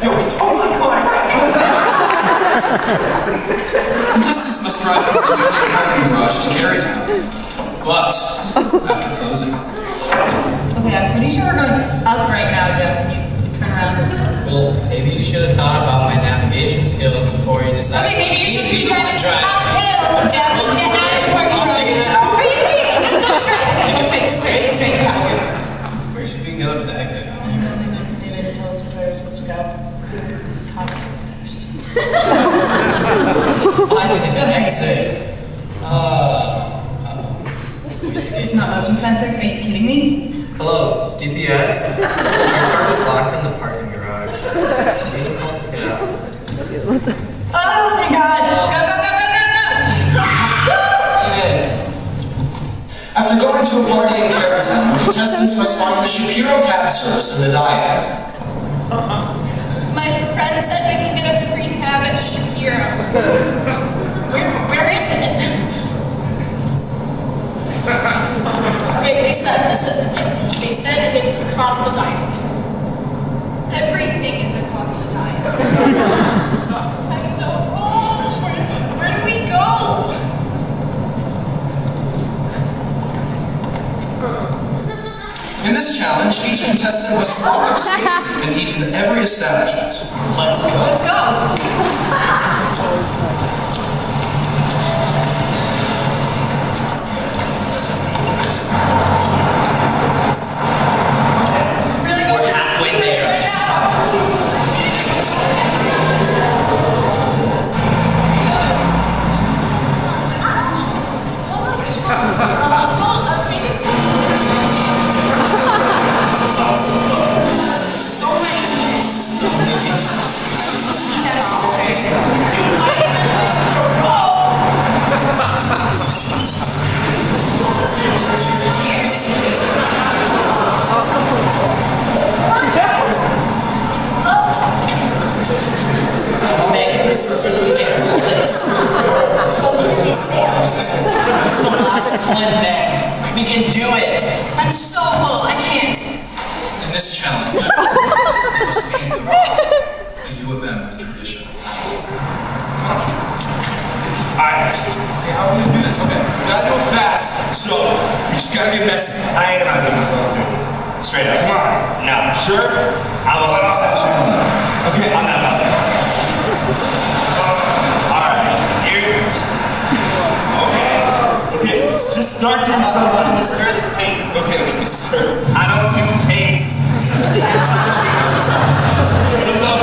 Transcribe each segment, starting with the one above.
Yo, we totally climbed. Contestants must drive from the Union parking garage to Kerrytown. But, after closing, Okay, I'm pretty sure we're going up right now, Jeff. Well, maybe you should have thought about my navigation skills before you decided. Okay, maybe you should be driving drive. uphill, Jeff. to Get out of the parking I'll garage. figure that out. Wait, wait, wait. Go straight. Okay, go straight, straight, straight. Where should we go to the exit? They didn't, tell us which way we're supposed to go. Finally, the exit. Uh, It's not motion sensor. Are you kidding me? Hello, DPS. Your car is locked in the parking garage. Can you help us get out? Oh my god. Go, go, go, go, go, Good. after going to a party in Kerrytown, contestants must find the Shapiro cab service in the diag. Uh-huh. My friend said we can get a free cab at Shapiro. Said across the diamond. Everything is across the diamond. I'm so old. Where, where do we go? In this challenge, each contestant was walk upstate and eat in every establishment. Let's go. Let's go. Sails. It's the last one, Meg. We can do it. I'm so full. I can't. In this challenge, must paint the rock, a U of M tradition. Alright. How are we gonna do this? Okay, we gotta do it fast. So, we just gotta get messy. I ain't to do this. Straight up. Come on. No. Sure? I'm a Okay, I'm not about that. Alright. Here. Okay. Okay, let's just start doing something. Let's stir this paint. Okay, okay, stir. I don't do paint.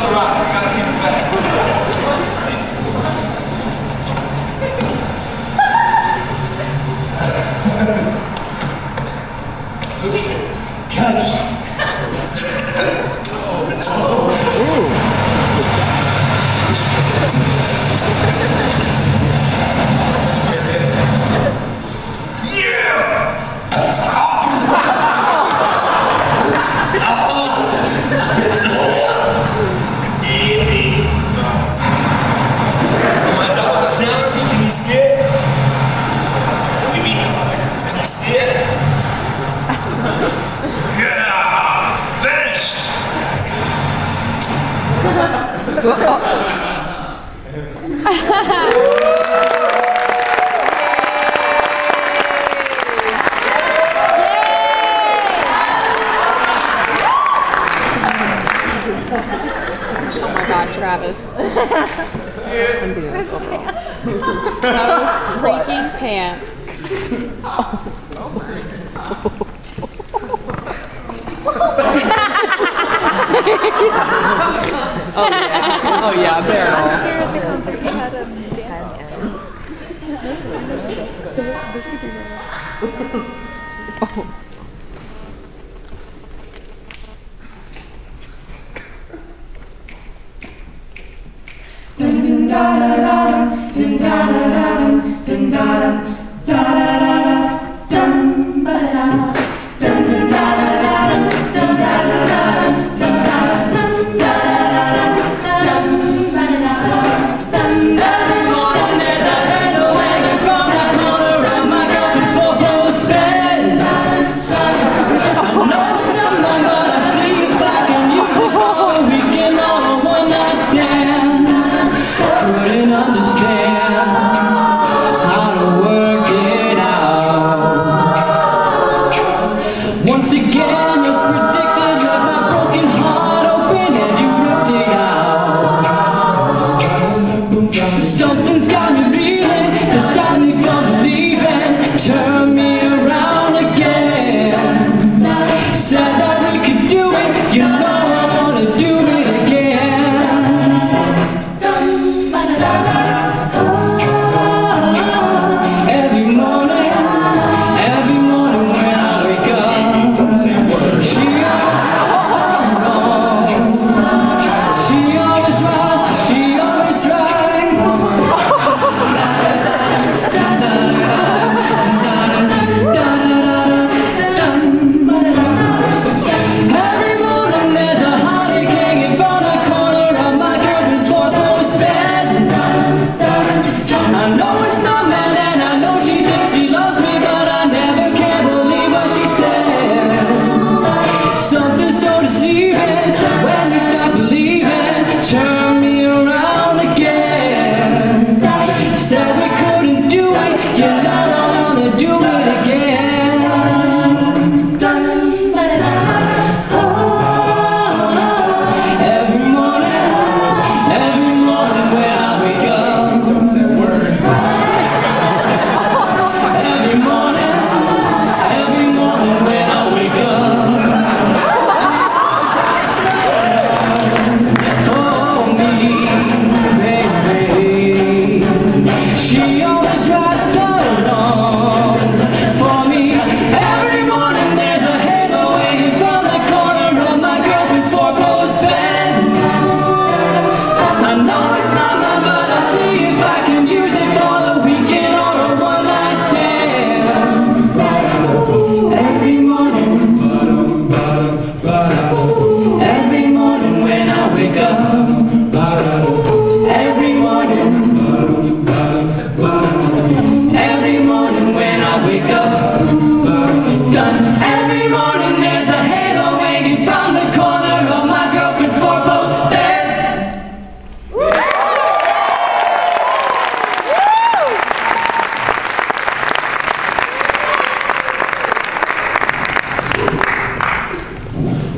Every morning there's a halo from the corner of my girlfriend's four-post bed.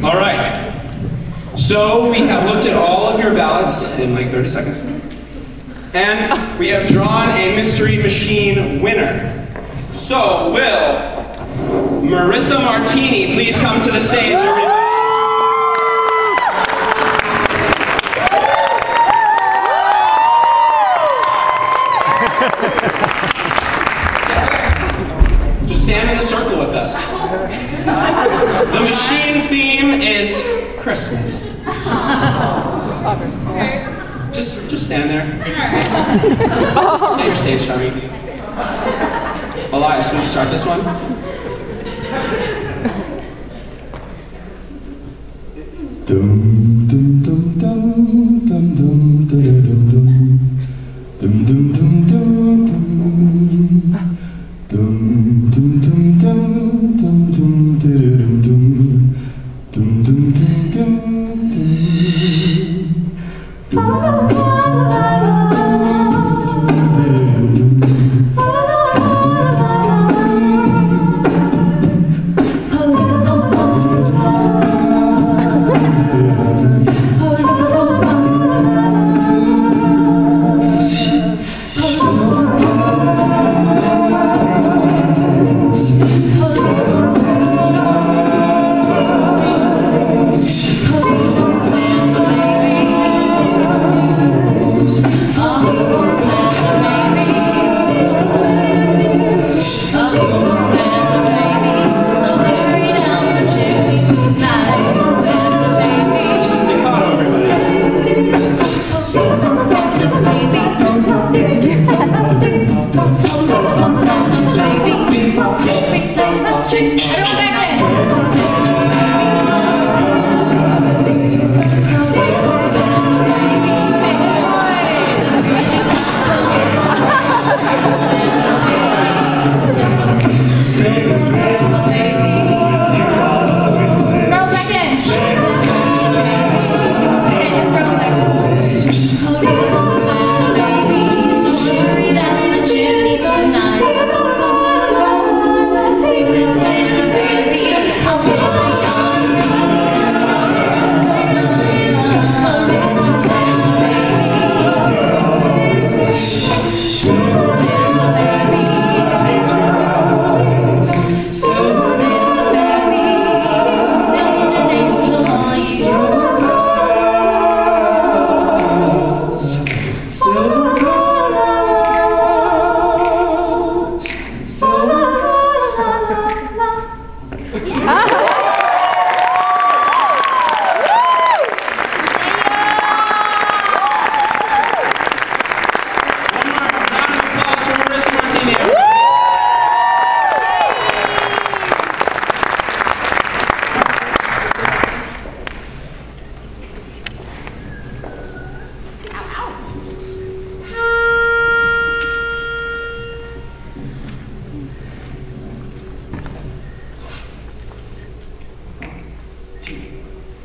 All right. So we have looked at all of your ballots in like 30 seconds. And we have drawn a mystery machine winner. So, Will, Marissa Martini, please come to the stage. Just stand in the circle with us. The machine theme is Christmas. Just, just stand there. Get your stage, Charmy. Elias, want to start this one? dum dum dum dum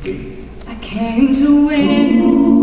I came to win.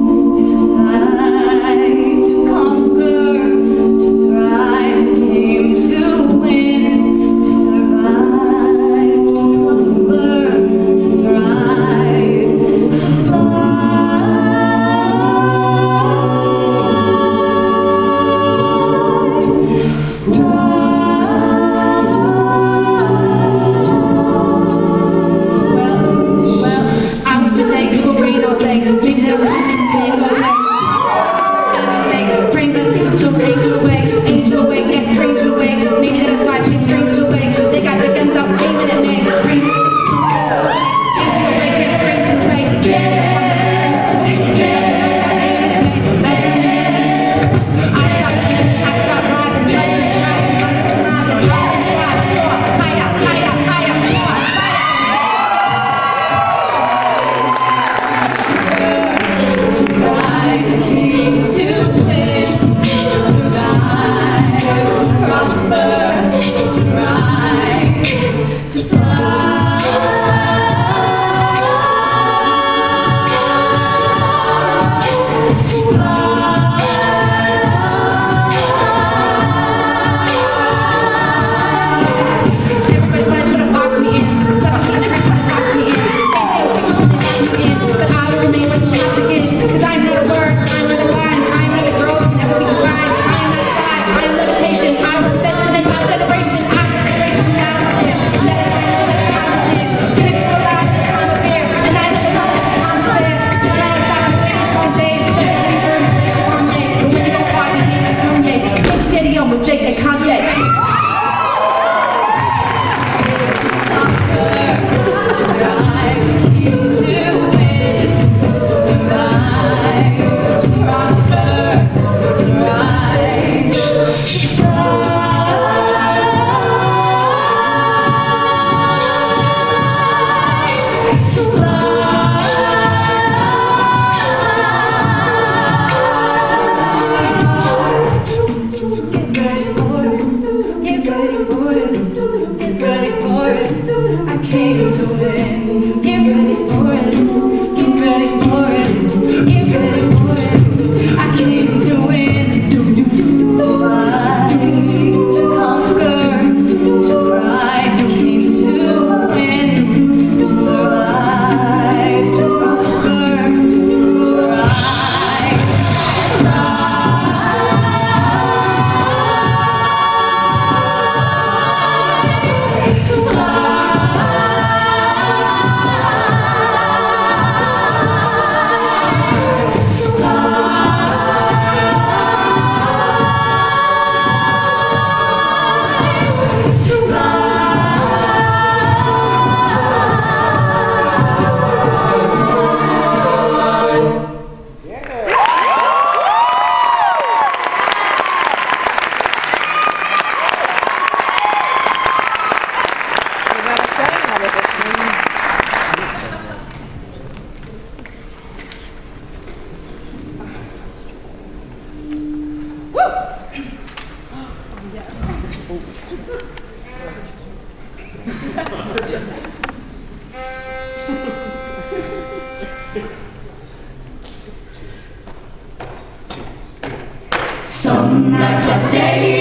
Some nights I stay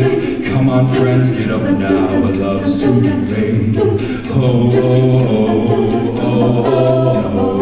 Come on, friends, get up now. Our love's to be made. Oh, oh, oh, oh, oh. oh.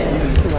it.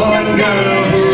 one girl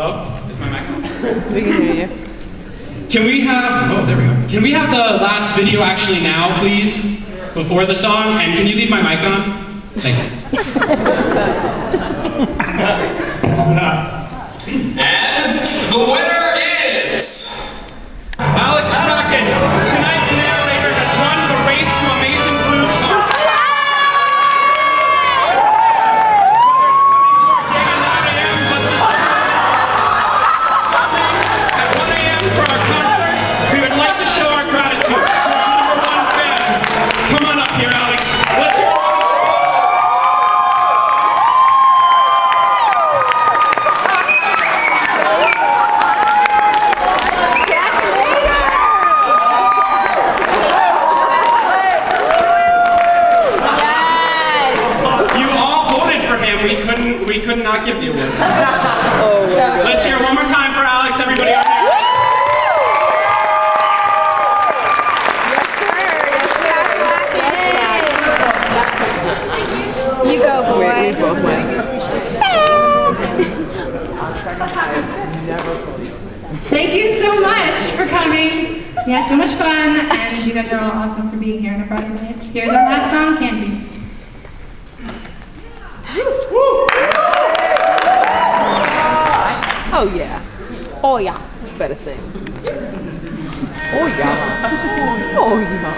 Hello? Is my mic on? we can hear you. Can we have? Oh, there we go. Can we have the last video actually now, please, before the song? And can you leave my mic on? Thank you. and the winner. Thank you so much for coming. We had so much fun, and you guys are all awesome for being here on a Friday night. Here's our last song, Candy. Oh yeah. Oh yeah. Better sing. Oh yeah. Oh yeah.